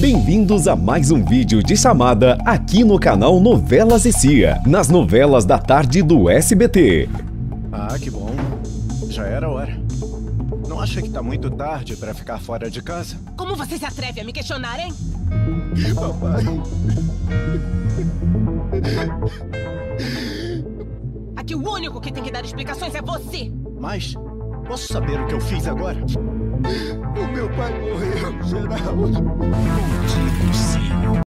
Bem-vindos a mais um vídeo de chamada aqui no canal Novelas e Cia, nas novelas da tarde do SBT. Ah, que bom. Já era hora. Não acha que tá muito tarde pra ficar fora de casa? Como você se atreve a me questionar, hein? Papai. Aqui o único que tem que dar explicações é você. Mas, posso saber o que eu fiz agora? O meu pai morreu, Geraldo.